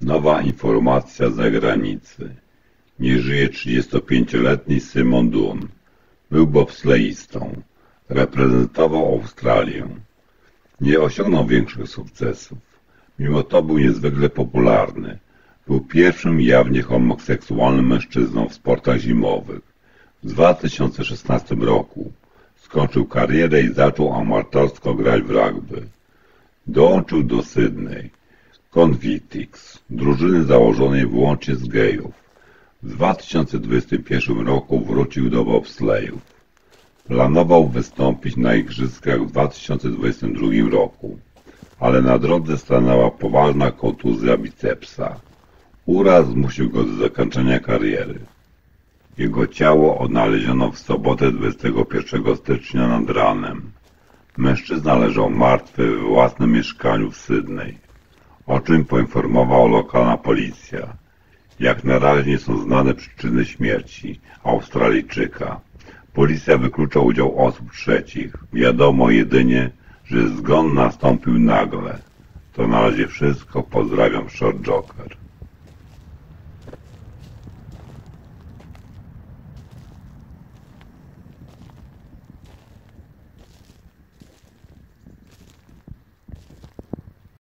Nowa informacja z zagranicy. Nie żyje 35-letni Simon Dunn. Był bobsleistą. Reprezentował Australię. Nie osiągnął większych sukcesów. Mimo to był niezwykle popularny. Był pierwszym jawnie homoseksualnym mężczyzną w sportach zimowych. W 2016 roku skończył karierę i zaczął amatorsko grać w rugby. Dołączył do Sydney Convicts, drużyny założonej wyłącznie z gejów. W 2021 roku wrócił do bobslejów. Planował wystąpić na igrzyskach w 2022 roku, ale na drodze stanęła poważna kontuzja bicepsa. Uraz zmusił go do zakończenia kariery. Jego ciało odnaleziono w sobotę 21 stycznia nad ranem. Mężczyzna leżał martwy we własnym mieszkaniu w Sydney, o czym poinformowała lokalna policja. Jak na razie nie są znane przyczyny śmierci Australijczyka. Policja wyklucza udział osób trzecich. Wiadomo jedynie, że zgon nastąpił nagle. To na razie wszystko. Pozdrawiam, Short Joker.